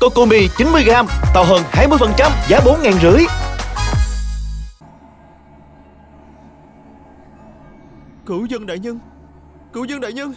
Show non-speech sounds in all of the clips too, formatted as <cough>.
Cocomi 90g, tàu hơn 20%, giá 4 ngàn rưỡi. Cửu dân đại nhân Cửu dân đại nhân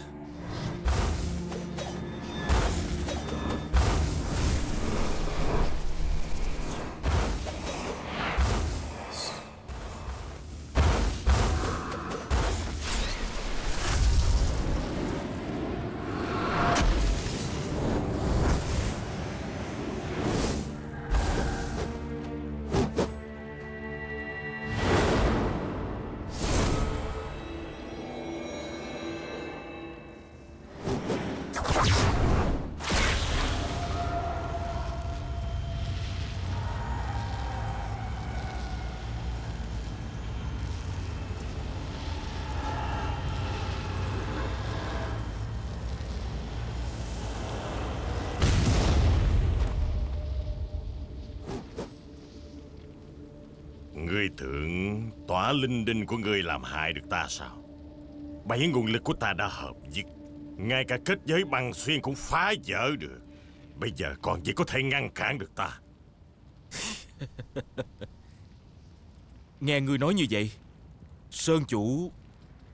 linh đinh của ngươi làm hại được ta sao? Bảy nguồn lực của ta đã hợp nhất. Ngay cả kết giới băng xuyên cũng phá vỡ được. Bây giờ còn gì có thể ngăn cản được ta? <laughs> Nghe ngươi nói như vậy Sơn chủ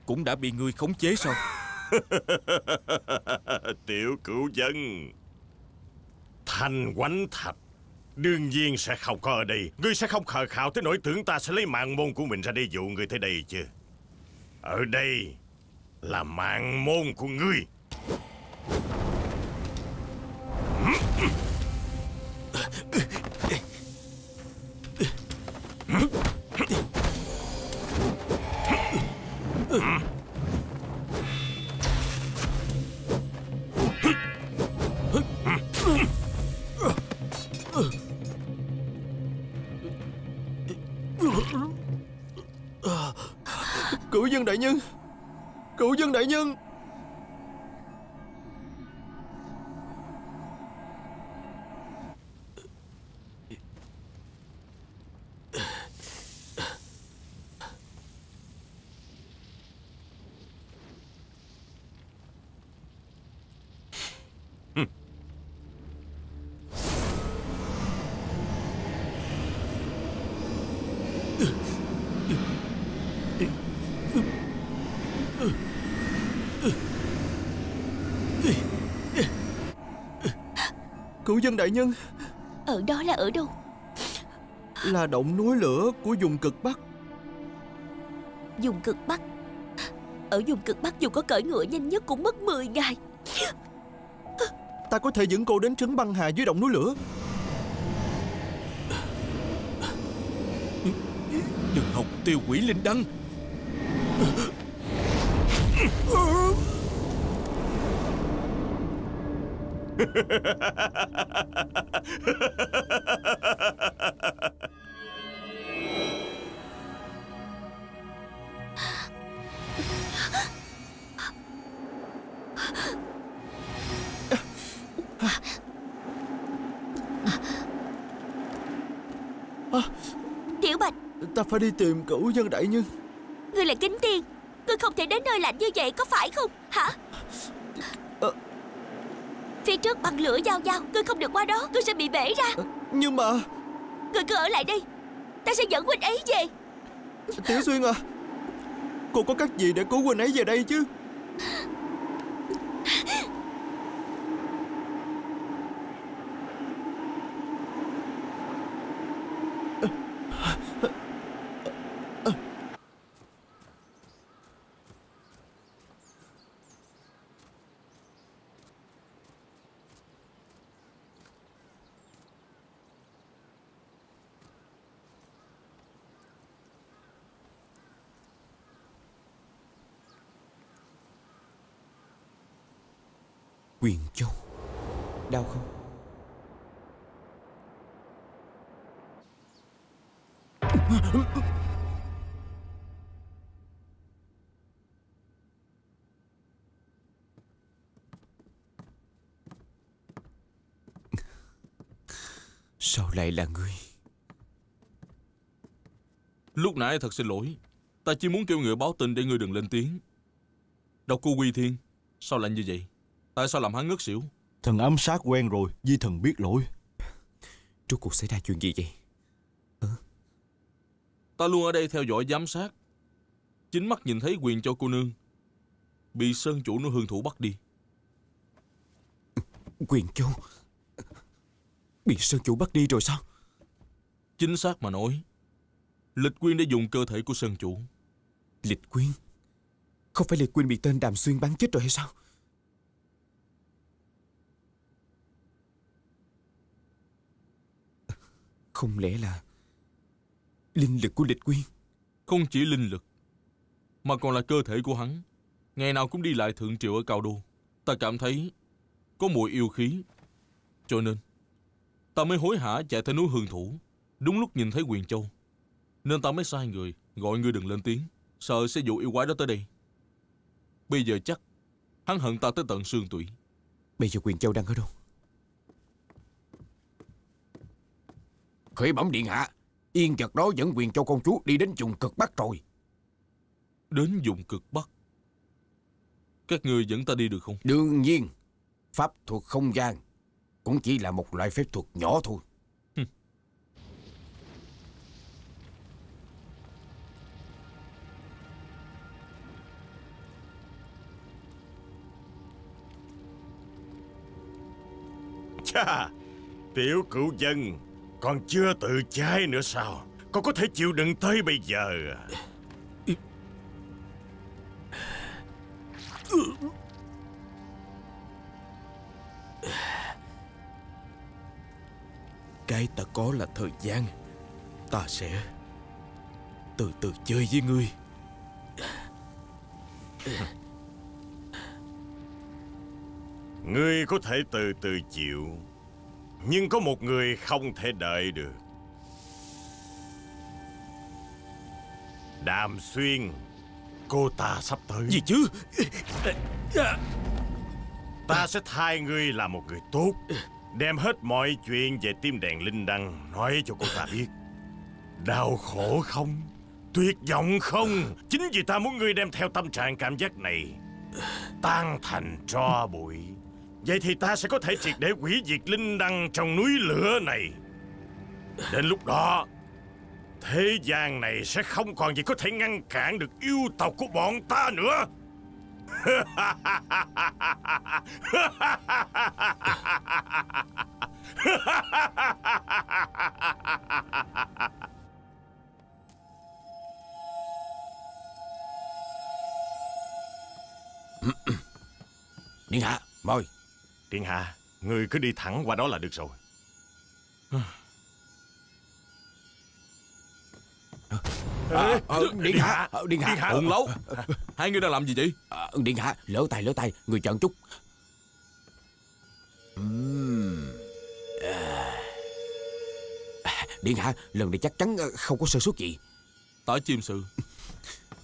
Cũng đã bị ngươi khống chế sao <laughs> Tiểu cửu dân Thanh quánh thạch Đương nhiên sẽ không có ở đây. Ngươi sẽ không khờ khạo tới nỗi tưởng ta sẽ lấy mạng môn của mình ra để dụ ngươi tới đây chứ. Ở đây Là mạng môn của ngươi. Dân đại nhân. Cửu dân đại nhân. Cửu dân đại nhân. Ở đó là ở đâu? Là động núi lửa của vùng cực Bắc. Dùng cực Bắc? Ở dùng cực Bắc dù có cởi ngựa nhanh nhất cũng mất 10 ngày. Ta có thể dẫn cô đến trấn băng hà dưới động núi lửa. Đừng hòng tiêu quỷ linh đăng Tiểu Bạch. Ta phải đi tìm cửu dân đại nhân. Ngươi là kính tiên. Ngươi không thể đến nơi lạnh như vậy có phải không? Hả. Phía trước bằng lửa giao giao Ngươi không được qua đó Ngươi sẽ bị bể ra. Nhưng mà Ngươi cứ ở lại đây Ta sẽ dẫn huynh ấy về. Tiểu Xuyên à Cô có cách gì để cứu huynh ấy về đây chứ Quyền Châu Đau không? Sao lại là ngươi? Lúc nãy thật xin lỗi Ta chỉ muốn kêu người báo tin để ngươi đừng lên tiếng Đâu cô Quy Thiên Sao lại như vậy Tại sao làm hắn ngất xỉu Thần ám sát quen rồi Di thần biết lỗi Rốt cuộc xảy ra chuyện gì vậy Ta luôn ở đây theo dõi giám sát. Chính mắt nhìn thấy quyền cho cô nương. Bị sơn chủ nó hương thủ bắt đi. Quyền Châu Bị Sơn Chủ bắt đi rồi sao Chính xác mà nói. Lịch quyên đã dùng cơ thể của sơn chủ. Lịch Quyên Không phải Lịch Quyên bị tên Đàm Xuyên bắn chết rồi hay sao Không lẽ là Linh lực của Lịch Quyên Không chỉ linh lực, mà còn là cơ thể của hắn. Ngày nào cũng đi lại thượng triệu ở cao đô. Ta cảm thấy có mùi yêu khí. Cho nên, ta mới hối hả chạy tới núi hương thủ. Đúng lúc nhìn thấy quyền châu. Nên ta mới sai người, gọi ngươi đừng lên tiếng. Sợ sẽ dụ yêu quái đó tới đây. Bây giờ chắc, hắn hận ta tới tận xương tủy. Bây giờ Quyền Châu đang ở đâu Khởi bẩm điện hạ Yên chợt đó dẫn quyền châu công chúa đi đến vùng cực bắc rồi Đến vùng cực bắc. Các ngươi dẫn ta đi được không? Đương nhiên Pháp thuật không gian Cũng chỉ là một loại phép thuật nhỏ thôi <laughs> Chà, tiểu cựu dân còn chưa tự cháy nữa sao? Con có thể chịu đựng tới bây giờ à? Cái ta có là thời gian. Ta sẽ Từ từ chơi với ngươi. Ngươi có thể từ từ chịu Nhưng có một người không thể đợi được. Đàm xuyên Cô ta sắp tới. Gì chứ? Ta sẽ thay ngươi là một người tốt Đem hết mọi chuyện về tim đèn linh đăng, Nói cho cô ta biết. Đau khổ không? Tuyệt vọng không? Chính vì ta muốn ngươi đem theo tâm trạng cảm giác này Tan thành tro bụi. Vậy thì ta sẽ có thể triệt để hủy diệt linh đăng trong núi lửa này. Đến lúc đó, Thế gian này sẽ không còn gì có thể ngăn cản được yêu tộc của bọn ta nữa. Điện hạ mời. Điện hạ Người cứ đi thẳng qua đó là được rồi à, ờ, Điện hạ Điện hạ. Điện hạ. Ôn lấu Hai người đang làm gì vậy? Ờ, Điện hạ lỡ tay lỡ tay. Người chọn chút. À. Điện hạ lần này chắc chắn không có sơ suất gì. Tả chim sự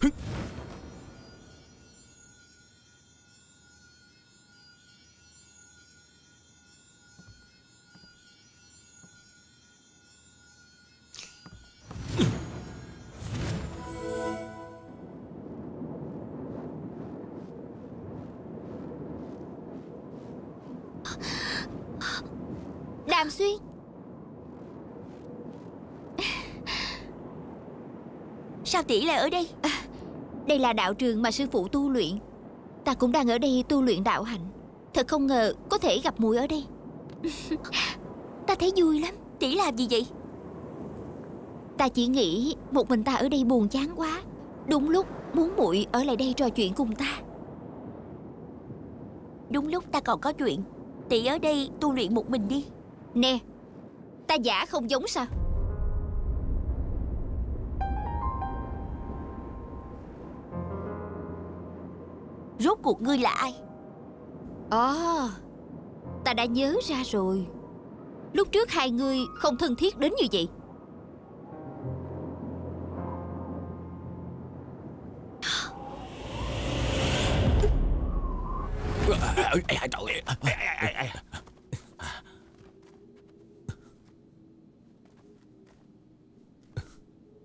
<laughs> Đàm Xuyên. Sao tỷ lại ở đây? Đây là đạo trường mà sư phụ tu luyện. Ta cũng đang ở đây tu luyện đạo hạnh. Thật không ngờ có thể gặp muội ở đây. Ta thấy vui lắm. Tỷ làm gì vậy? Ta chỉ nghĩ một mình ta ở đây buồn chán quá. Đúng lúc muốn muội ở lại đây trò chuyện cùng ta. Đúng lúc ta còn có chuyện. Tỷ ở đây tu luyện một mình đi. Nè Ta giả không giống sao? Rốt cuộc ngươi là ai? Ồ. Ta đã nhớ ra rồi. Lúc trước hai người không thân thiết đến như vậy. Trời ơi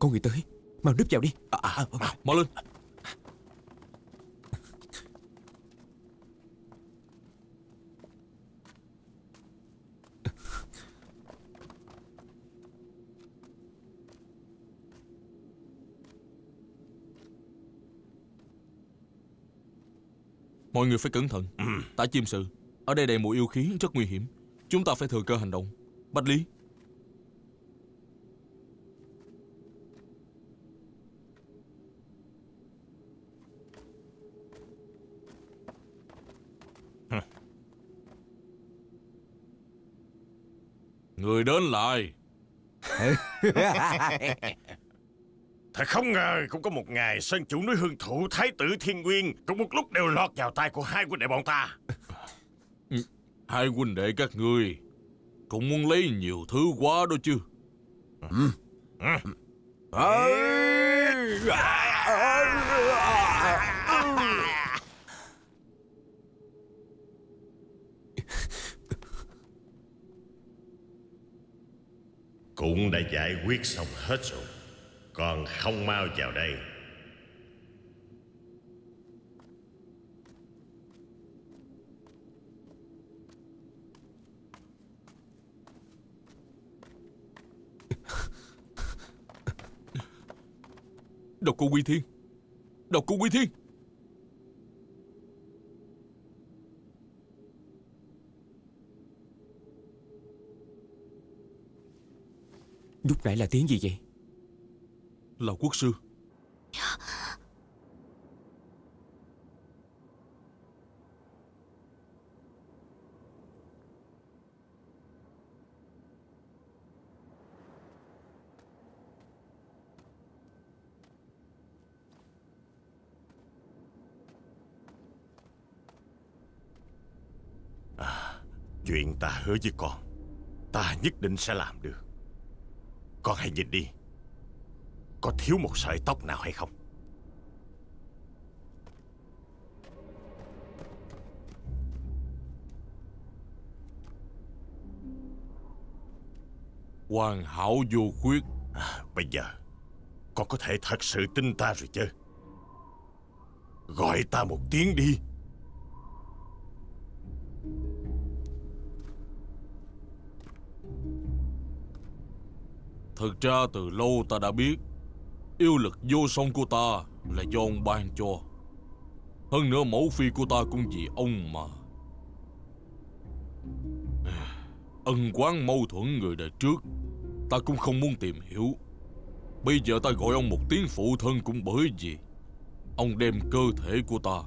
Có người tới. Mau núp vào đi. À, à, à. Mau lên. Mọi người phải cẩn thận. Ừ. Tả chim sự Ở đây đầy mùi yêu khí rất nguy hiểm. Chúng ta phải thừa cơ hành động. Bạch Lý Người đến lại. <laughs> Thật không ngờ cũng có một ngày Sơn chủ núi hương thủ Thái tử Thiên Nguyên Cũng một lúc đều lọt vào tay của hai huynh đệ bọn ta. <laughs> Hai huynh đệ các ngươi Cũng muốn lấy nhiều thứ quá đó chứ Cũng đã giải quyết xong hết rồi. Còn không mau vào đây. Độc cô Quy Thiên. Độc cô Quy Thiên. Lúc nãy là tiếng gì vậy? Là quốc sư. À, chuyện ta hứa với con, Ta nhất định sẽ làm được. Con hãy nhìn đi? Có thiếu một sợi tóc nào hay không? Hoàn hảo vô khuyết. À, Bây giờ Con có thể thật sự tin ta rồi chứ? Gọi ta một tiếng đi Thực ra từ lâu ta đã biết Yêu lực vô song của ta Là do ông ban cho. Hơn nữa mẫu phi của ta cũng vì ông mà. Ân quán mâu thuẫn người đời trước Ta cũng không muốn tìm hiểu. Bây giờ ta gọi ông một tiếng phụ thân cũng bởi vì Ông đem cơ thể của ta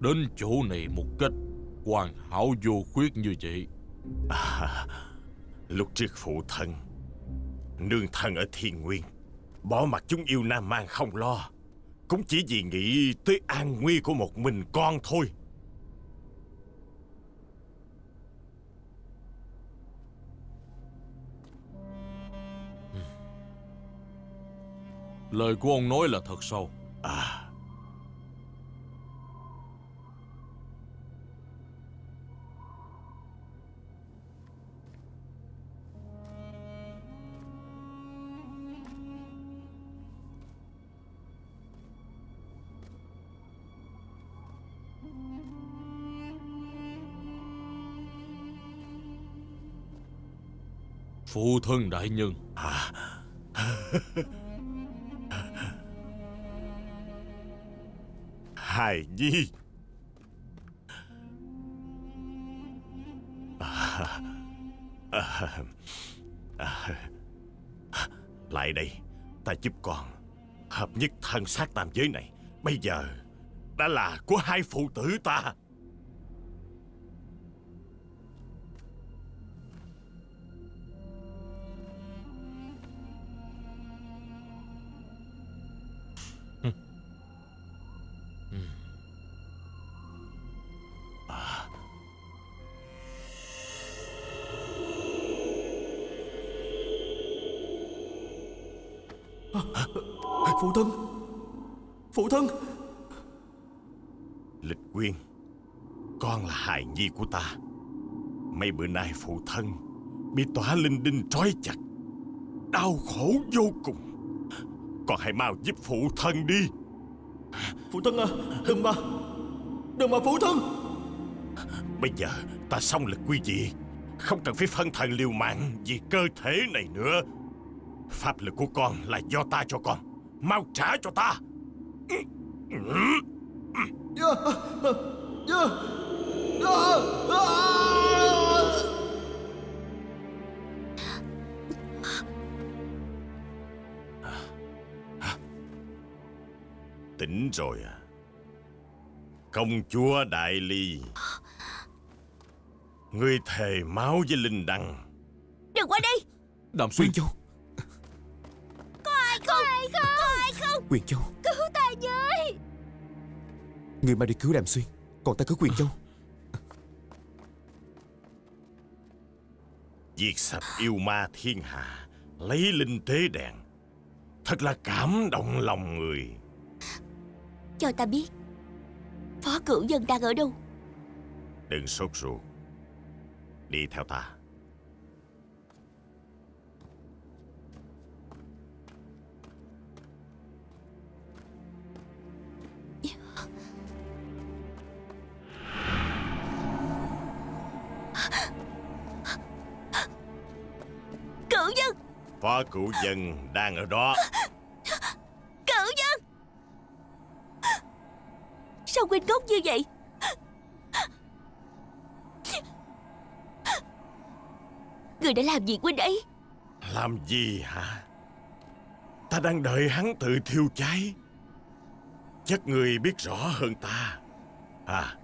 Đến chỗ này một cách hoàn hảo vô khuyết như vậy. À, <laughs> Lúc trước phụ thân Nương thân ở thiên nguyên. Bỏ mặt chúng yêu nam mang không lo. Cũng chỉ vì nghĩ tới an nguy của một mình con thôi. Lời của ông nói là thật sao? À Phụ thân đại nhân. À. <laughs> Hài Nhi. À, à, à, Lại đây Ta giúp con Hợp nhất thân xác tam giới này. Bây giờ Đã là của hai phụ tử ta. Phụ thân. Phụ thân. Lịch Quyên Con là hài nhi của ta. Mấy bữa nay phụ thân Bị tỏa linh đinh trói chặt Đau khổ vô cùng. Con hãy mau giúp phụ thân đi. Phụ thân à Đừng mà. Đừng mà phụ thân. Bây giờ ta xong lực quy dị Không cần phải phân thần liều mạng Vì cơ thể này nữa. Pháp lực của con là do ta cho con Mau trả cho ta. Tỉnh rồi à? Công chúa Đại Ly. Ngươi thề máu với Linh Đăng. Đừng qua đây Đàm Xuyên Châu không Có ai không? Có ai không? Quyền Châu. Cứu ta với. Người mà đi cứu Đàm Xuyên Còn ta cứu Quyền Châu. Diệt sạch yêu ma thiên hạ Lấy linh tế đèn Thật là cảm động lòng người. Cho ta biết Phó cửu dân đang ở đâu? Đừng sốt ruột. Đi theo ta Cửu dân đang ở đó. Cửu dân! Sao quên ngốc như vậy? Người đã làm gì quên ấy? Làm gì hả? Ta đang đợi hắn tự thiêu cháy. Chắc người biết rõ hơn ta. À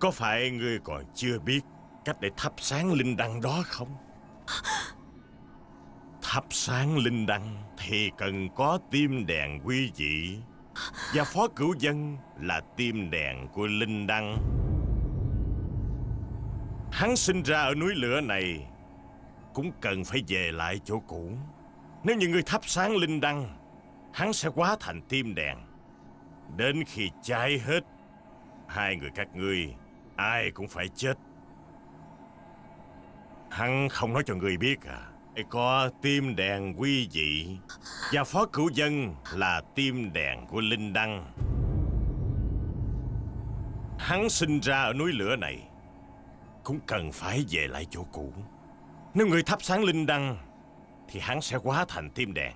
Có phải ngươi còn chưa biết Cách để thắp sáng linh đăng đó không Thắp sáng linh đăng Thì cần có tim đèn quý vị Và phó cửu dân Là tim đèn của linh đăng Hắn sinh ra ở núi lửa này cũng cần phải về lại chỗ cũ. Nếu như người thắp sáng linh đăng, hắn sẽ hóa thành tim đèn. Đến khi cháy hết, hai người các ngươi, ai cũng phải chết. Hắn không nói cho người biết à. Có tim đèn quý vị Và phó cửu dân là tim đèn của Linh Đăng. Hắn sinh ra ở núi lửa này, Cũng cần phải về lại chỗ cũ. Nếu người thắp sáng linh đăng, Thì hắn sẽ hóa thành tim đèn.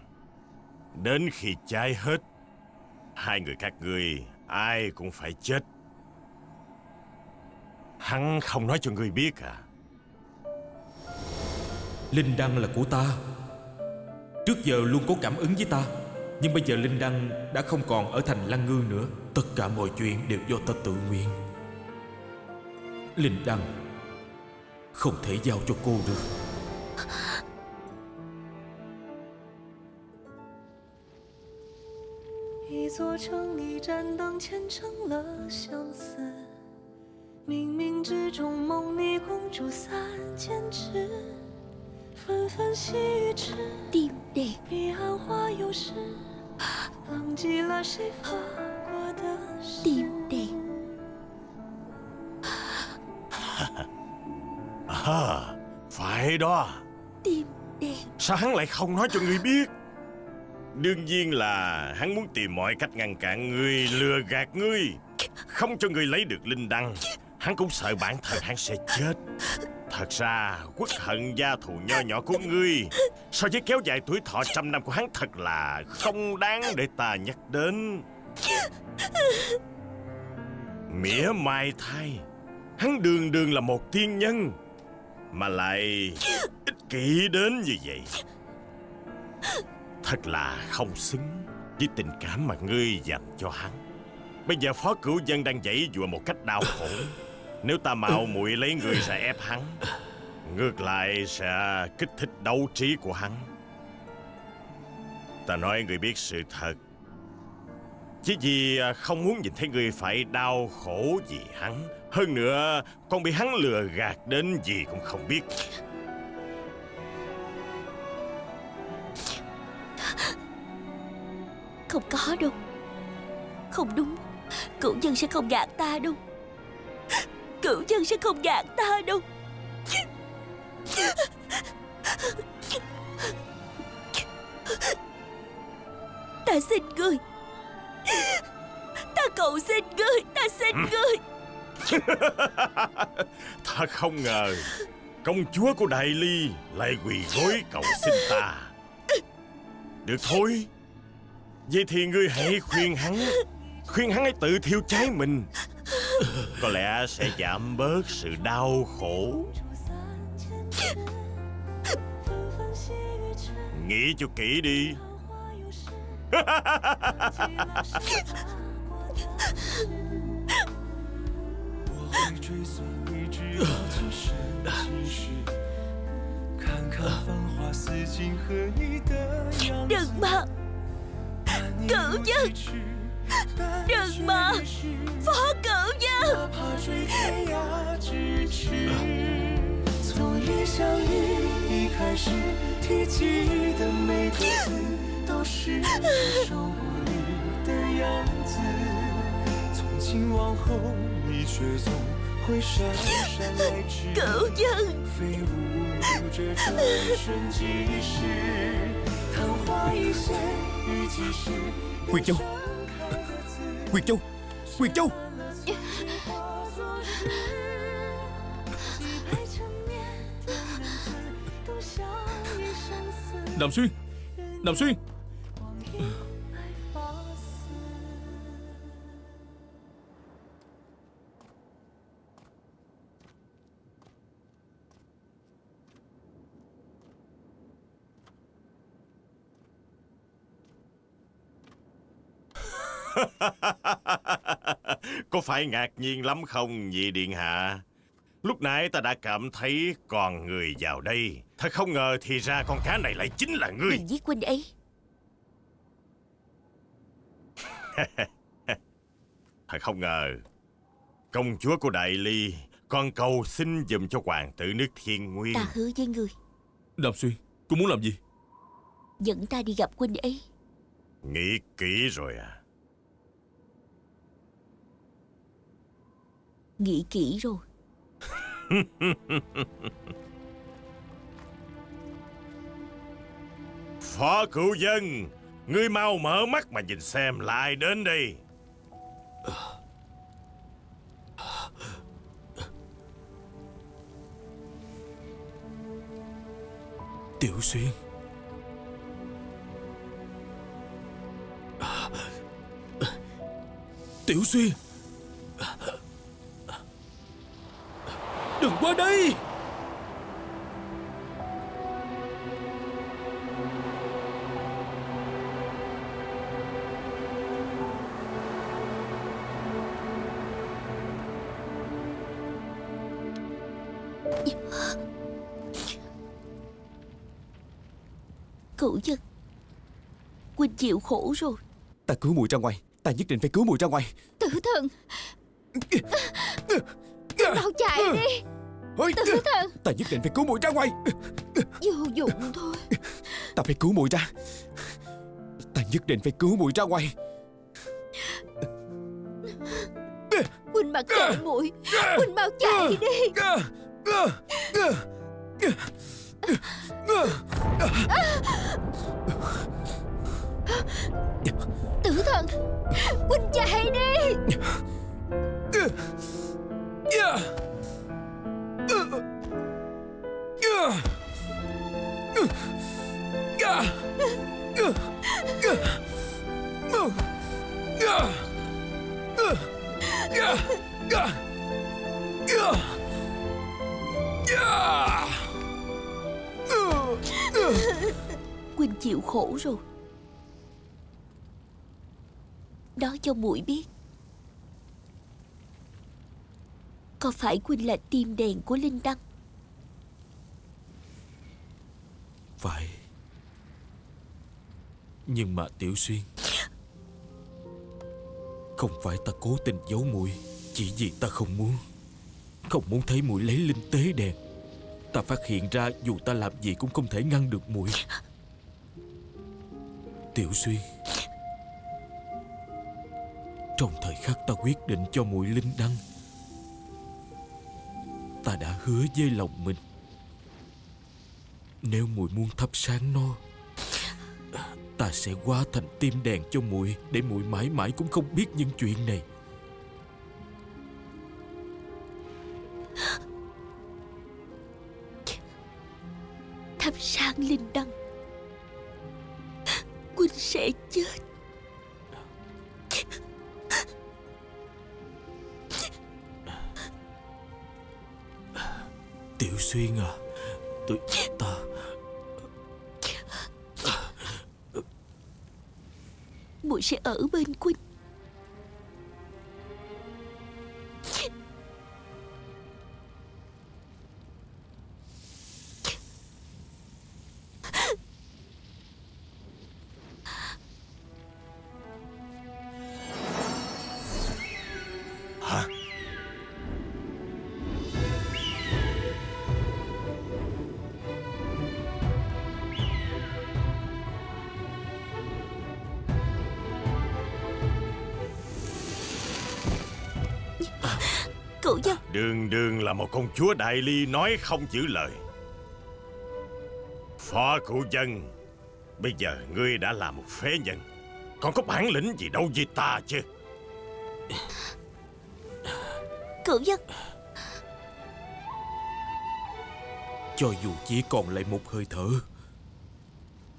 Đến khi cháy hết, Hai người các ngươi, Ai cũng phải chết. Hắn không nói cho ngươi biết à? Linh Đăng là của ta Trước giờ luôn có cảm ứng với ta Nhưng bây giờ Linh Đăng đã không còn ở thành Lăng Ngư nữa Tất cả mọi chuyện đều do ta tự nguyện Linh Đăng Không thể giao cho cô được “一座城，一盏灯，虔诚了相思。冥冥之中，梦里公主三千尺， 纷纷细雨迟。 Tim đèn 彼岸花又是，浪迹了谁发过的誓？ Tim đèn À <gasps> <laughs> Phải đó Tim đèn Sao hắn lại không nói cho ngươi biết Đương nhiên là hắn muốn tìm mọi cách ngăn cản ngươi Lừa gạt ngươi Không cho ngươi lấy được linh đăng Hắn cũng sợ bản thân hắn sẽ chết. Thật ra, quốc hận gia thù nho nhỏ của ngươi, So với kéo dài tuổi thọ trăm năm của hắn thật là Không đáng để ta nhắc đến. Mỉa mai thay, Hắn đường đường là một tiên nhân, Mà lại ích kỷ đến như vậy. Thật là không xứng Với tình cảm mà ngươi dành cho hắn. Bây giờ phó cửu dân đang dãy dụa một cách đau khổ. Nếu ta mạo muội lấy người sẽ ép hắn, Ngược lại sẽ kích thích đấu trí của hắn. Ta nói người biết sự thật. Chỉ vì không muốn nhìn thấy người phải đau khổ vì hắn. Hơn nữa còn bị hắn lừa gạt đến gì cũng không biết. Không có đâu. Không đúng. Cửu nhân sẽ không gạt ta đâu. Cửu nhân sẽ không gạt ta đâu. Ta xin ngươi. Ta cầu xin ngươi Ta xin ngươi. <laughs> Ta không ngờ Công chúa của Đại Ly Lại quỳ gối cầu xin ta. Được thôi. Vậy thì ngươi hãy khuyên hắn. Khuyên hắn ấy tự thiêu cháy mình Có lẽ sẽ giảm bớt sự đau khổ. Nghĩ cho kỹ đi. <laughs> Đừng mà. Cửu nhân Đừng mà Phó cửu nhân 从一相遇一开始，提及的每个字都是无手无虑的样子。从今往后，你却总会姗姗来迟飞舞着转瞬即逝。昙花一现，雨季时，Nguyệt Châu Nguyệt Châu Nguyệt Châu Đàm Xuyên Đàm Xuyên Ha ha ha! Có phải ngạc nhiên lắm không nhị điện hạ? Lúc nãy ta đã cảm thấy còn người vào đây. Thật không ngờ thì ra con cá này lại chính là ngươi. Đừng giết huynh ấy. <laughs> Thật không ngờ. Công chúa của Đại Ly Con cầu xin dùm cho hoàng tử nước thiên nguyên. Ta hứa với ngươi Nam Xuyên Cô muốn làm gì? Dẫn ta đi gặp huynh ấy. Nghĩ kỹ rồi à Nghĩ kỹ rồi. <laughs> Phó cựu dân Ngươi mau mở mắt mà nhìn xem lại đến đây <sighs> Tiểu Xuyên. <sighs> Tiểu Xuyên Đừng qua đây. Cửu nhân Huynh chịu khổ rồi. Ta cứu muội ra ngoài Ta nhất định phải cứu muội ra ngoài. Tử thần Mau chạy đi Ôi, Tử thần Ta nhất định phải cứu muội ra ngoài. Vô dụng thôi. Ta phải cứu muội ra. Ta nhất định phải cứu muội ra ngoài. Huynh mặc kệ muội. Huynh mau chạy đi. Tử thần Huynh chạy đi Quỳnh chịu khổ rồi. Đó cho muội biết. Có phải Huynh là tim đèn của Linh Đăng? Phải. Nhưng mà Tiểu Xuyên, Không phải ta cố tình giấu muội, Chỉ vì ta không muốn. Không muốn thấy muội lấy linh tế đèn. Ta phát hiện ra dù ta làm gì cũng không thể ngăn được muội. Tiểu Xuyên, Trong thời khắc ta quyết định cho muội linh đăng Ta đã hứa với lòng mình Nếu muội muốn thắp sáng nó, Ta sẽ hóa thành tim đèn cho muội Để muội mãi mãi cũng không biết những chuyện này Thắp sáng Linh Đăng Huynh sẽ chứ. Ở bên một công chúa đại ly nói không giữ lời. Phó cụ dân Bây giờ ngươi đã là một phế nhân. Còn có bản lĩnh gì đâu với ta chứ? Cửu nhân Cho dù chỉ còn lại một hơi thở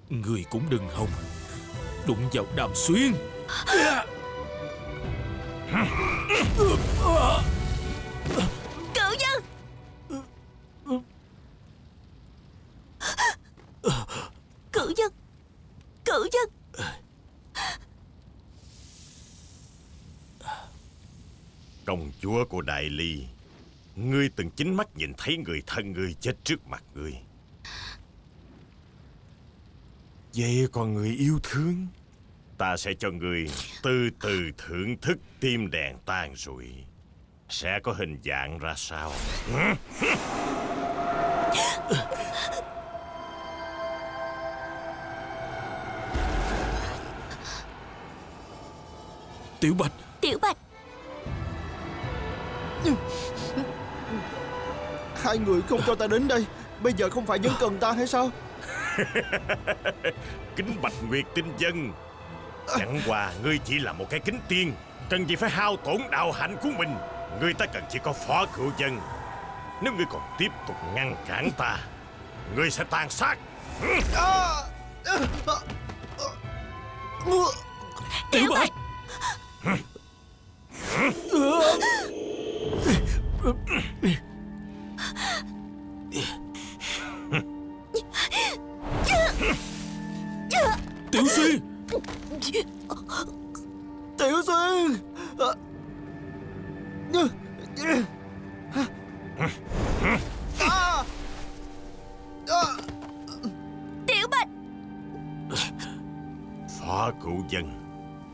Người cũng đừng hòng. Đụng vào đàm xuyên <laughs> chính mắt nhìn thấy người thân ngươi chết trước mặt ngươi. Vậy còn người yêu thương? Ta sẽ cho ngươi từ từ thưởng thức tim đèn tan rụi Sẽ có hình dạng ra sao? Tiểu Bạch. Tiểu Bạch Hai người không cho ta đến đây. Bây giờ không phải vẫn cần ta hay sao? <laughs> Kính Bạch Nguyệt tinh dân. Chẳng qua ngươi chỉ là một cái kính tiên Cần gì phải hao tổn đạo hạnh của mình. Ngươi ta cần chỉ có phó cựu dân. Nếu ngươi còn tiếp tục ngăn cản ta Ngươi sẽ tàn sát. Tiểu Bạch Tiểu Xuyên Tiểu Xuyên Tiểu Bạch. Phó cựu dân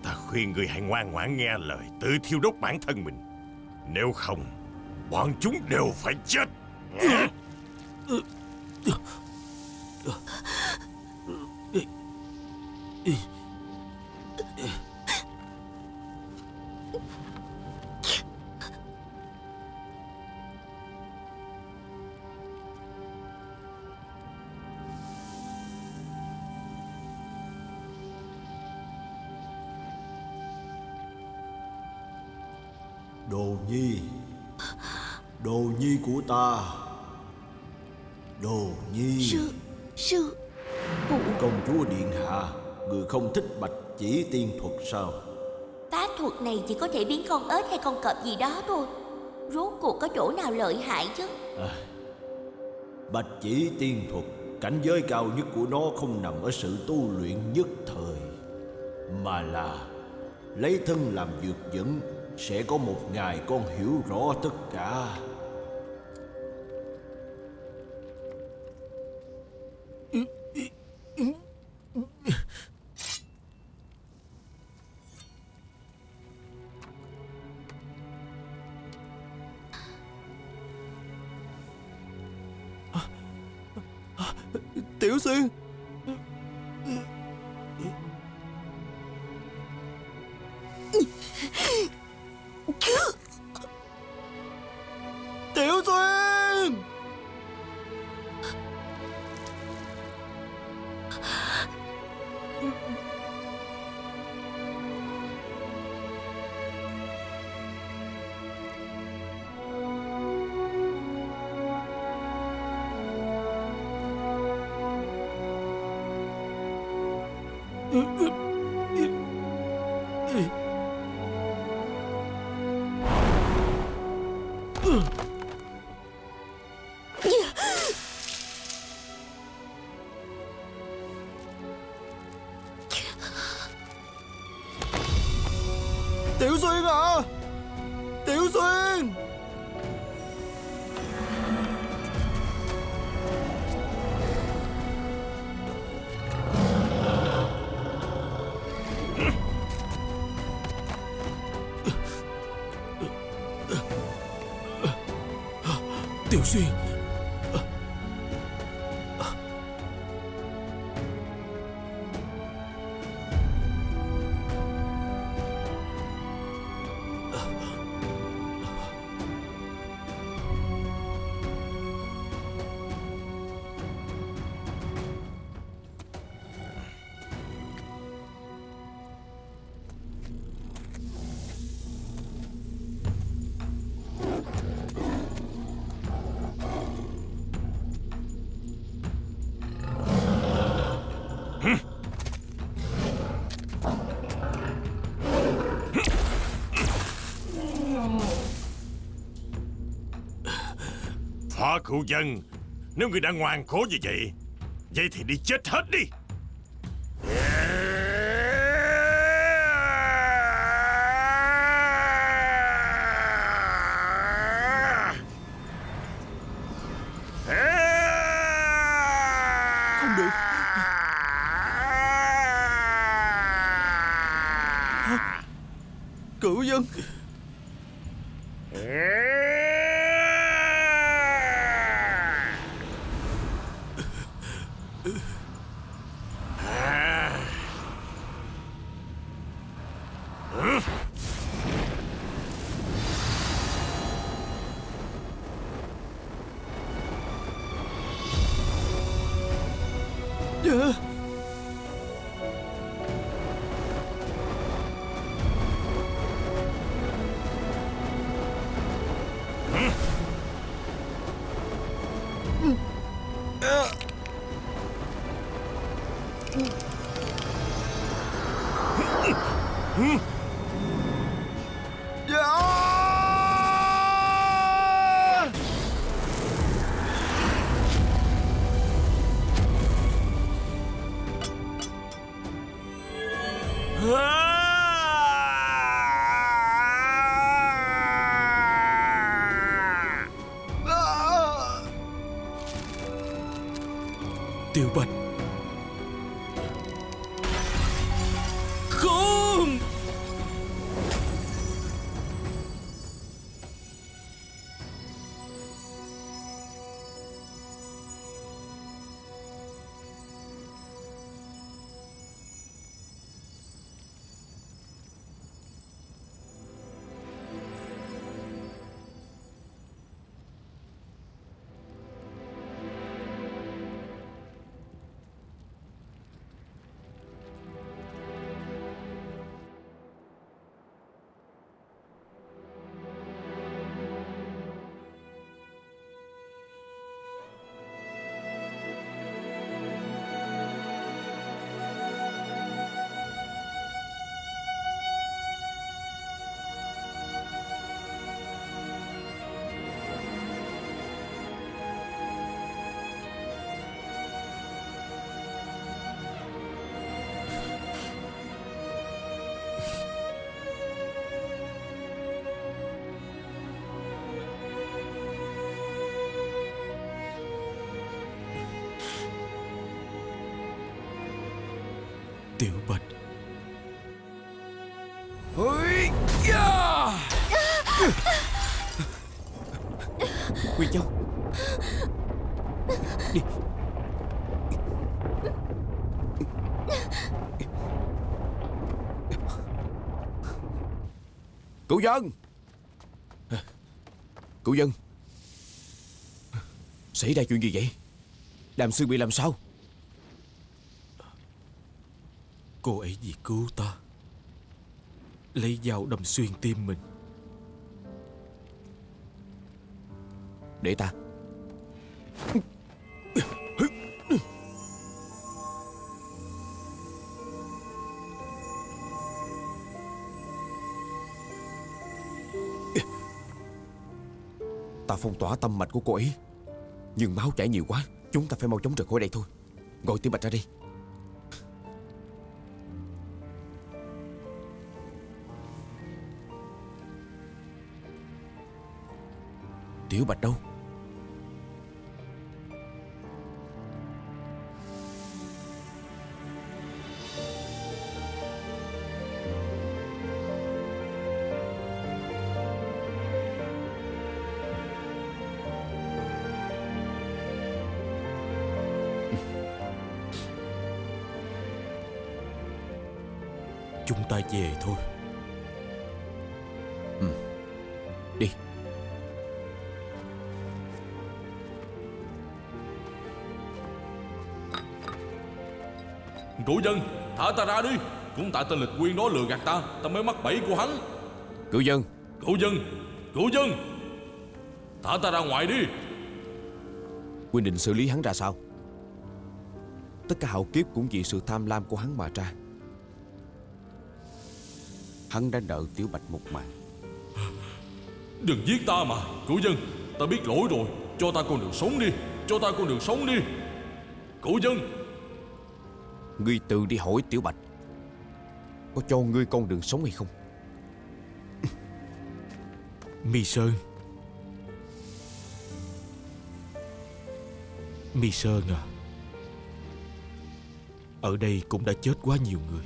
Ta khuyên ngươi hãy ngoan ngoãn nghe lời Tự thiêu đốt bản thân mình. Nếu không Bọn chúng đều phải chết <laughs> sao? Tá thuật này chỉ có thể biến con ếch hay con cọp gì đó thôi. Rốt cuộc có chỗ nào lợi hại chứ? Bạch chỉ tiên thuật Cảnh giới cao nhất của nó không nằm ở sự tu luyện nhất thời Mà là Lấy thân làm dược dẫn Sẽ có một ngày con hiểu rõ tất cả 嗯嗯。Phó cụ dân. Nếu người đã ngoan cố như vậy Vậy thì đi chết hết đi. Không được. <laughs> Cửu dân Tiểu Bạch. Ôi, Châu. Đi. Cụ dân. Cụ dân. Xảy ra chuyện gì vậy? Đàm sư bị làm sao? Cô ấy vì cứu ta, Lấy dao đâm xuyên tim mình. Để ta. Ta phong tỏa tâm mạch của cô ấy, Nhưng máu chảy nhiều quá, Chúng ta phải mau chóng rời khỏi đây thôi. Gọi tiểu bạch ra đi. Tiểu Bạch đâu? Ta đi. Cũng tại tên lịch quyên đó lừa gạt ta Ta mới mắc bẫy của hắn. Cửu dân. Cổ dân Cổ dân. Thả ta ra ngoài đi. Quynh định xử lý hắn ra sao? Tất cả hậu kiếp cũng vì sự tham lam của hắn mà ra. Hắn đã nợ Tiểu Bạch một mạng. Đừng giết ta mà Cổ dân. Ta biết lỗi rồi. Cho ta con đường sống đi. Cho ta con đường sống đi. Cổ dân. Ngươi tự đi hỏi Tiểu Bạch Có cho ngươi con đường sống hay không? Mi Sơn. Mi Sơn à Ở đây cũng đã chết quá nhiều người.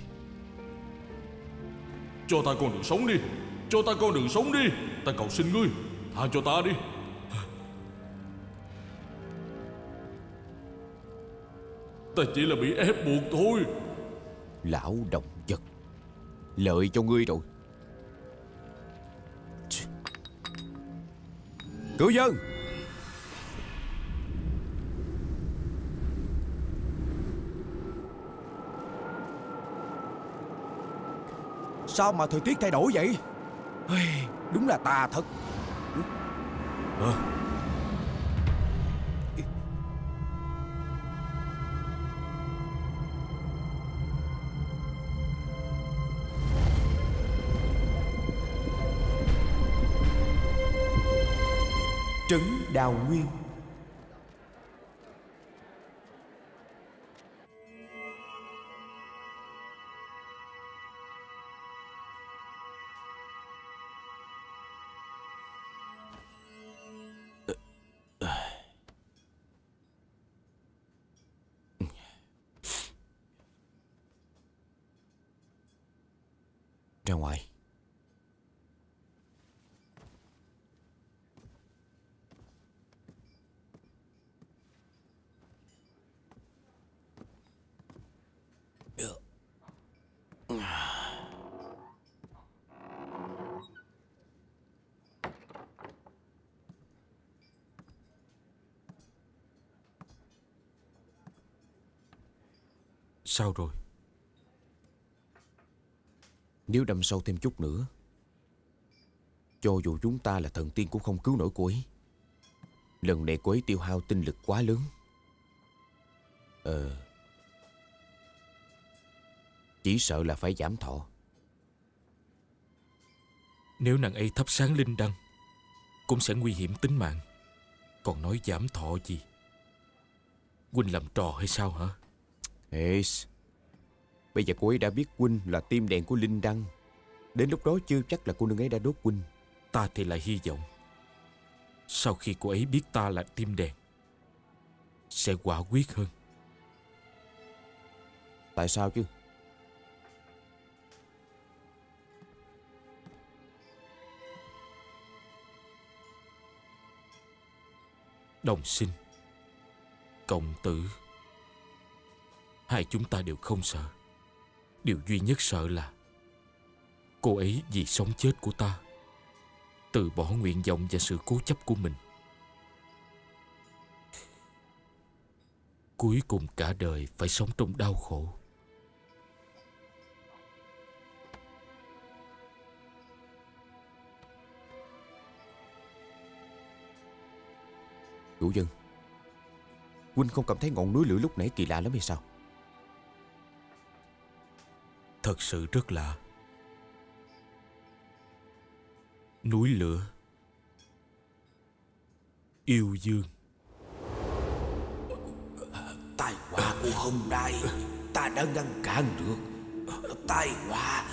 Cho ta con đường sống đi Cho ta con đường sống đi Ta cầu xin ngươi Tha cho ta đi. Ta chỉ là bị ép buộc thôi. Lão vật Lợi cho ngươi rồi. Cửu dân! Sao mà thời tiết thay đổi vậy? Đúng là tà thật. Ờ Trấn Đào Nguyên. Sao rồi? Nếu đâm sâu thêm chút nữa Cho dù chúng ta là thần tiên cũng không cứu nổi cô ấy. Lần này cô ấy tiêu hao tinh lực quá lớn. Ờ Chỉ sợ là phải giảm thọ. Nếu nàng ấy thắp sáng linh đăng Cũng sẽ nguy hiểm tính mạng. Còn nói giảm thọ gì? Huynh làm trò hay sao hả Ê Bây giờ cô ấy đã biết Huynh là tim đèn của Linh Đăng. Đến lúc đó chưa chắc là cô nương ấy đã đốt Huynh Ta thì lại hy vọng Sau khi cô ấy biết ta là tim đèn Sẽ quả quyết hơn. Tại sao chứ? Đồng sinh Cộng tử Hai chúng ta đều không sợ. Điều duy nhất sợ là Cô ấy vì sống chết của ta Từ bỏ nguyện vọng và sự cố chấp của mình. Cuối cùng cả đời phải sống trong đau khổ. Chủ dân, Huynh không cảm thấy ngọn núi lửa lúc nãy kỳ lạ lắm hay sao? Thật sự rất lạ. Núi lửa. Yêu dương. Tai họa của hôm nay Ta đã ngăn cản được. Tai họa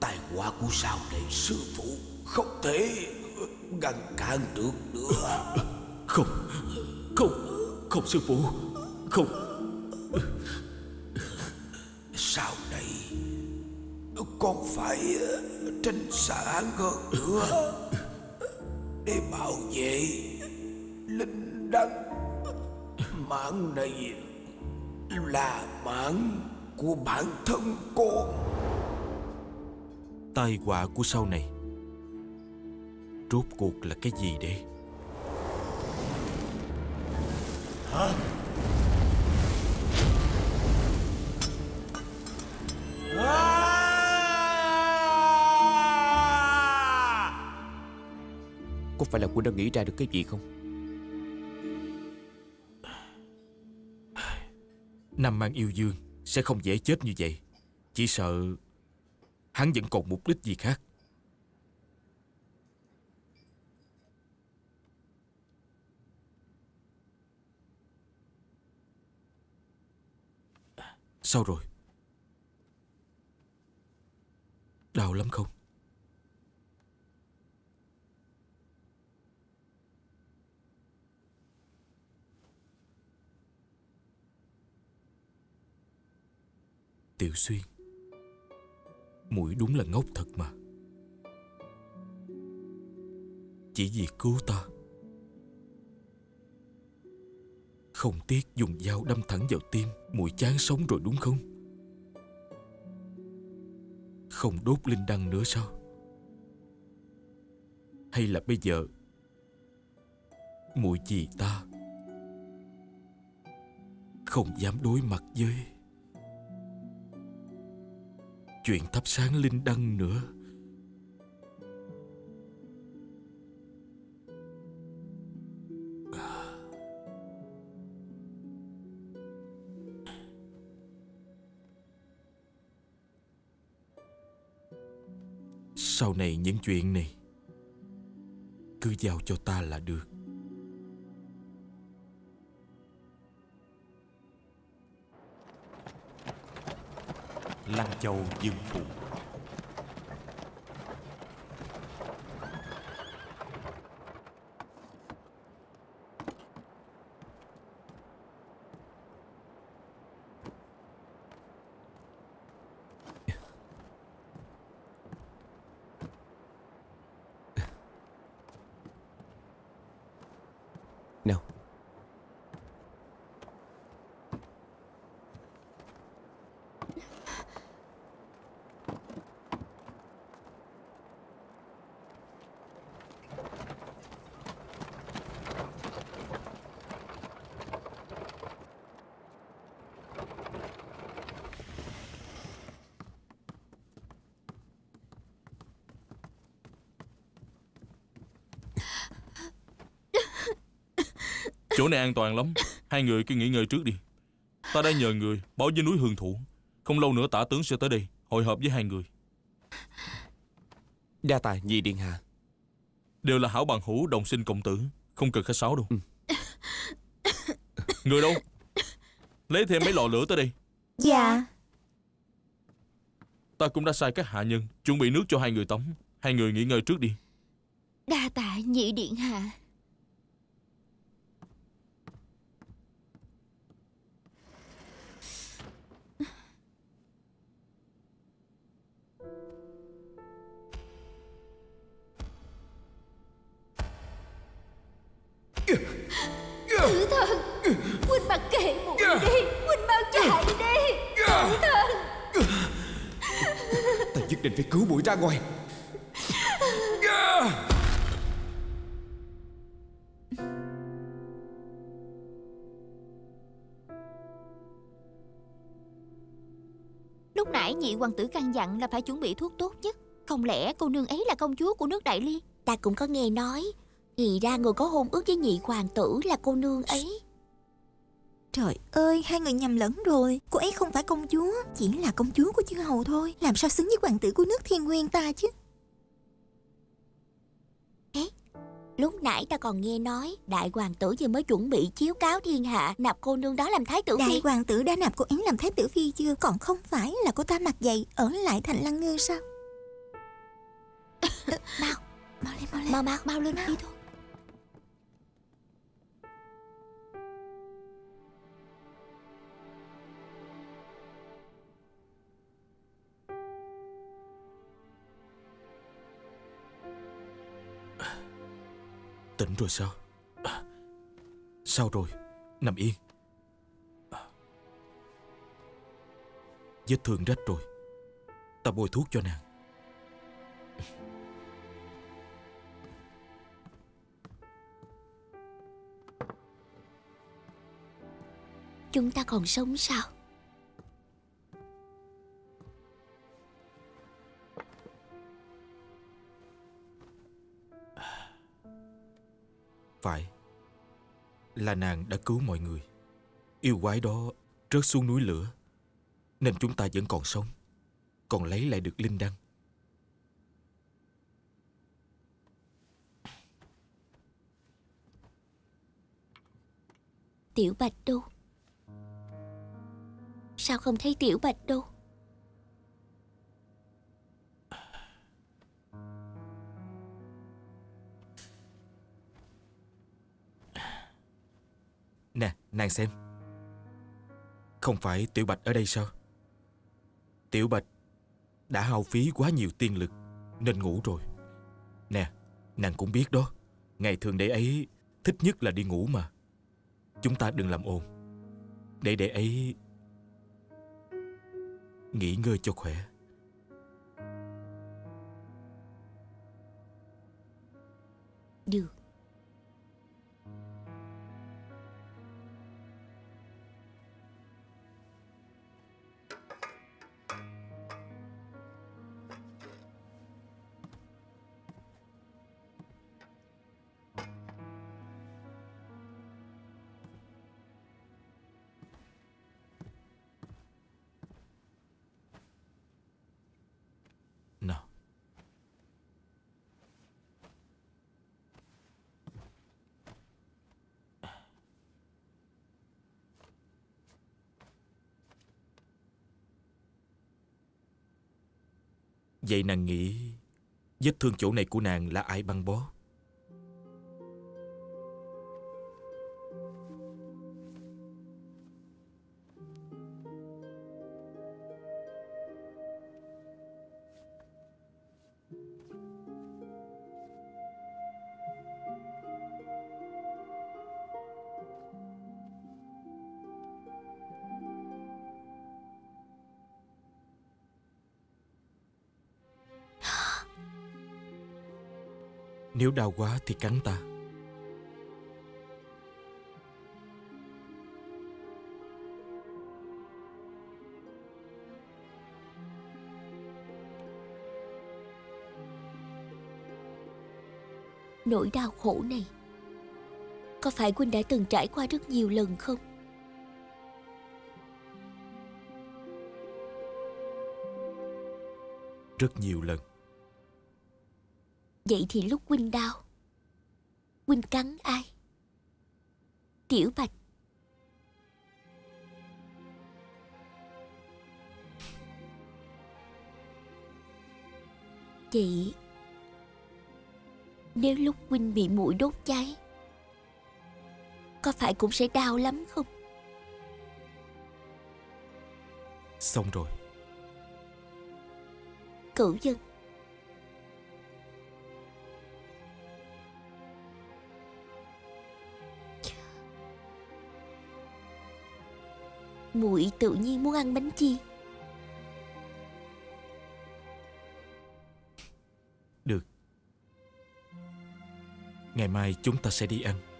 Tai họa của sao này sư phụ Không thể ngăn cản được nữa. Không Không Không sư phụ Không Con phải tranh xã hơn nữa Để bảo vệ Linh đăng Mạng này Là mạng của bản thân con. Tai họa của sau này Rốt cuộc là cái gì đây Hả? Có phải là quân đã nghĩ ra được cái gì không? Nam Mang yêu dương Sẽ không dễ chết như vậy. Chỉ sợ Hắn vẫn còn mục đích gì khác. Sao rồi? Đau lắm không? Tiểu Xuyên. Mũi đúng là ngốc thật mà. Chỉ vì cứu ta. Không tiếc dùng dao đâm thẳng vào tim, Mũi chán sống rồi đúng không? Không đốt linh đăng nữa sao? Hay là bây giờ Mũi vì ta? Không dám đối mặt với chuyện thắp sáng linh đăng nữa. Sau này những chuyện này, cứ giao cho ta là được. Lăng Châu Dương Phụ Nào Chỗ này an toàn lắm. Hai người cứ nghỉ ngơi trước đi. Ta đã nhờ người báo với núi hương thủ. Không lâu nữa tả tướng sẽ tới đây Hội họp với hai người. Đa tài nhị điện hạ. Đều là hảo bằng hữu đồng sinh cộng tử. Không cần khách sáo đâu. Người đâu? Lấy thêm mấy lò lửa tới đây. Dạ. Ta cũng đã sai các hạ nhân Chuẩn bị nước cho hai người tắm. Hai người nghỉ ngơi trước đi. Đa tạ nhị điện hạ Tử thần Huynh mặc kệ muội đi Huynh mau chạy đi. Tử thần. Ta nhất định phải cứu mũi ra ngoài. Lúc nãy nhị hoàng tử căn dặn là phải chuẩn bị thuốc tốt nhất. Không lẽ cô nương ấy là công chúa của nước Đại Liên? Ta cũng có nghe nói Thì ra người có hôn ước với nhị hoàng tử là cô nương ấy. Trời ơi, hai người nhầm lẫn rồi. Cô ấy không phải công chúa Chỉ là công chúa của chư hầu thôi. Làm sao xứng với hoàng tử của nước thiên nguyên ta chứ? Lúc nãy ta còn nghe nói Đại hoàng tử vừa mới chuẩn bị chiếu cáo thiên hạ Nạp cô nương đó làm thái tử Đại phi. hoàng tử đã nạp cô ấy làm thái tử phi chưa? Còn không phải là cô ta mặc dày Ở lại thành lăng ngư sao? Mau lên, mau lên. Mau mau, mau lên đi thôi Tỉnh rồi sao? À, Sao rồi? Nằm yên. À, Vết thương rách rồi. Ta bôi thuốc cho nàng. Chúng ta còn sống sao? Là nàng đã cứu mọi người. Yêu quái đó rớt xuống núi lửa, Nên chúng ta vẫn còn sống, Còn lấy lại được linh đăng. Tiểu Bạch đâu Sao không thấy Tiểu Bạch đâu nàng xem. Không phải Tiểu Bạch ở đây sao? Tiểu Bạch Đã hao phí quá nhiều tiên lực, Nên ngủ rồi. Nè, nàng cũng biết đó. Ngày thường đệ ấy, thích nhất là đi ngủ mà. Chúng ta đừng làm ồn. Để đệ ấy Nghỉ ngơi cho khỏe. Được. Vậy nàng nghĩ Vết thương chỗ này của nàng là ai băng bó? Thì cắn ta. Nỗi đau khổ này Có phải Huynh đã từng trải qua rất nhiều lần không? Rất nhiều lần. Vậy thì lúc Huynh đau Huynh cắn ai? Tiểu Bạch. Vậy Nếu lúc Huynh bị mũi đốt cháy Có phải cũng sẽ đau lắm không? Xong rồi. Cửu dân muội tự nhiên muốn ăn bánh chi. Được Ngày mai chúng ta sẽ đi ăn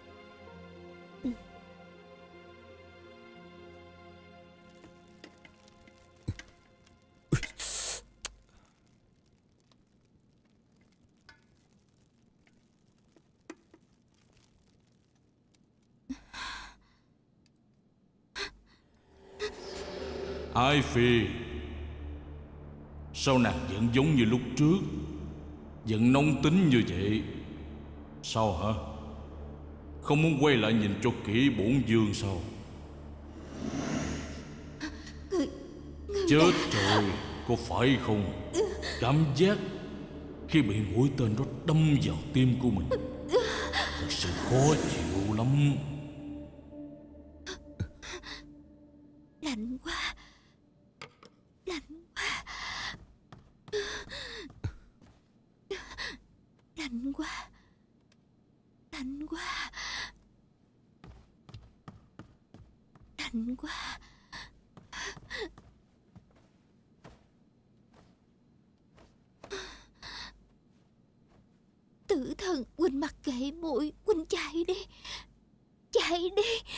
Ai Phi. Sao nàng vẫn giống như lúc trước? Vẫn nóng tính như vậy? Sao hả? Không muốn quay lại nhìn cho kỹ bổn dương sao? Chết rồi, Có phải không? Cảm giác Khi bị mũi tên đó đâm vào tim của mình, Thật sự khó chịu lắm Lạnh quá Lạnh quá Lạnh quá Lạnh quá Lạnh quá. Tử thần Quỳnh mặc kệ muội, Quỳnh chạy đi. Chạy đi.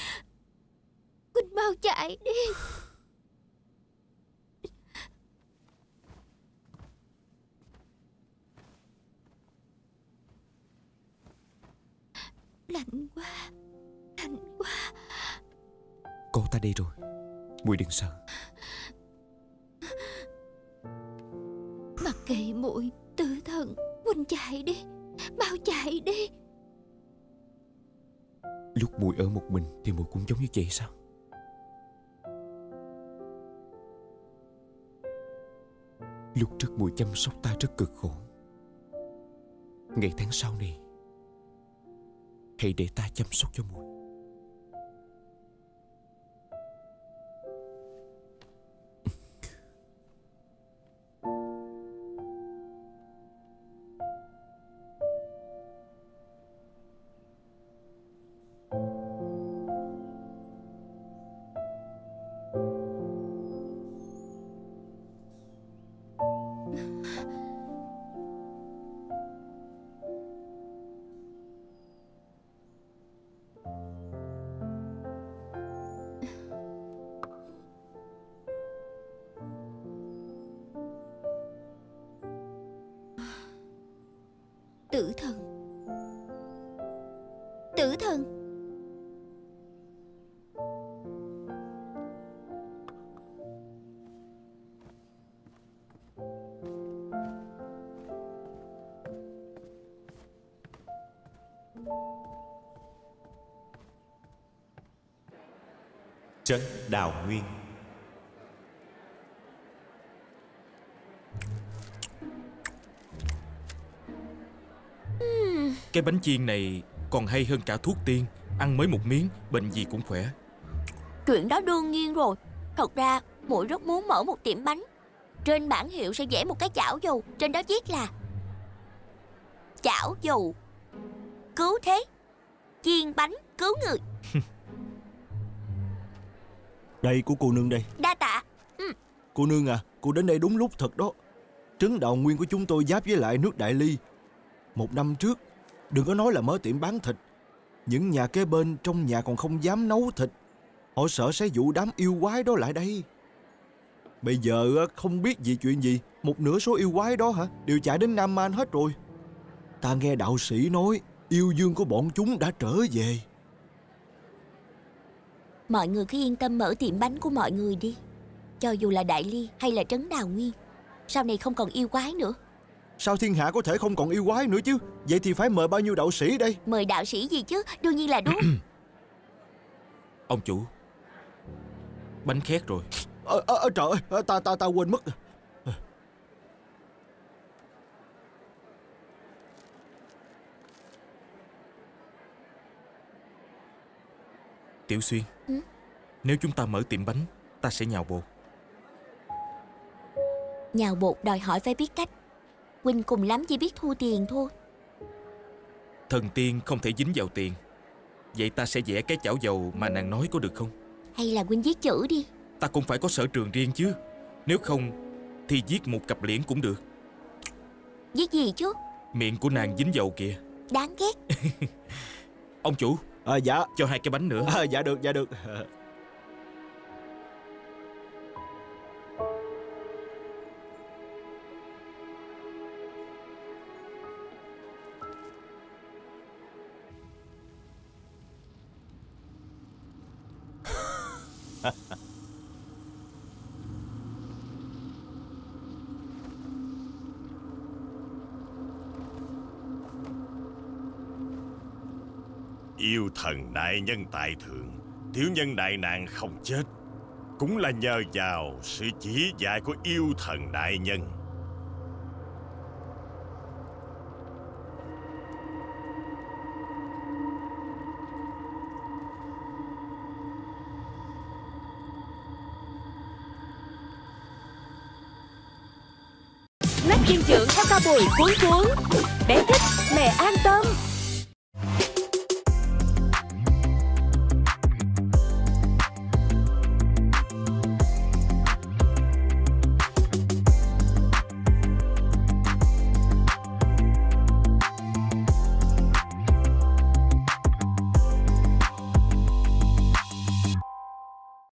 Quỳnh mau chạy đi. Lạnh quá ta đi rồi. Muội đừng sợ. Mặc kệ muội Tử thần Huynh chạy đi Mau chạy đi. Lúc muội ở một mình Thì muội cũng giống như vậy sao? Lúc trước muội chăm sóc ta rất cực khổ. Ngày tháng sau này Hãy để ta chăm sóc cho muội Trấn Đào Nguyên. Cái bánh chiên này còn hay hơn cả thuốc tiên. Ăn mới một miếng, Bệnh gì cũng khỏe. Chuyện đó đương nhiên rồi. Thật ra, muội rất muốn mở một tiệm bánh. Trên bảng hiệu sẽ vẽ một cái chảo dầu, Trên đó viết là Chảo dầu. Cứu thế. Chiên bánh cứu người. Đây của cô nương đây. Đa tạ. Cô nương à Cô đến đây đúng lúc thật đó. Trấn Đạo Nguyên của chúng tôi giáp với lại nước Đại Ly. Một năm trước Đừng có nói là mở tiệm bán thịt. Những nhà kế bên trong nhà còn không dám nấu thịt. Họ sợ sẽ dụ đám yêu quái đó lại đây. Bây giờ không biết gì chuyện gì Một nửa số yêu quái đó hả? Đều chạy đến Nam Man hết rồi. Ta nghe đạo sĩ nói Yêu dương của bọn chúng đã trở về Mọi người cứ yên tâm mở tiệm bánh của mọi người đi. Cho dù là Đại Ly hay là Trấn Đào Nguyên Sau này không còn yêu quái nữa. Sao thiên hạ có thể không còn yêu quái nữa chứ? Vậy thì phải mời bao nhiêu đạo sĩ đây? Mời đạo sĩ gì chứ? Đương nhiên là đúng. <clears throat> Ông chủ Bánh khét rồi. Ờ, ờ, Trời ơi ta, ta, ta quên mất Tiểu Xuyên. Ừ? Nếu chúng ta mở tiệm bánh Ta sẽ nhào bột Nhào bột đòi hỏi phải biết cách. Huynh cùng lắm chỉ biết thu tiền thôi. Thần tiên không thể dính vào tiền. Vậy ta sẽ vẽ cái chảo dầu mà nàng nói có được không? Hay là Huynh viết chữ đi. Ta cũng phải có sở trường riêng chứ. Nếu không Thì viết một cặp liễn cũng được. Viết gì chứ? Miệng của nàng dính dầu kìa. Đáng ghét. <laughs> Ông chủ à, Dạ. Cho hai cái bánh nữa. À, Dạ được dạ được <laughs> đại nhân tại thượng thiếu nhân đại nạn không chết. Cũng là nhờ vào sự chỉ dạy của yêu thần đại nhân. Nách viên trưởng theo ca bùi cuốn cuốn. Bé thích mẹ an tâm.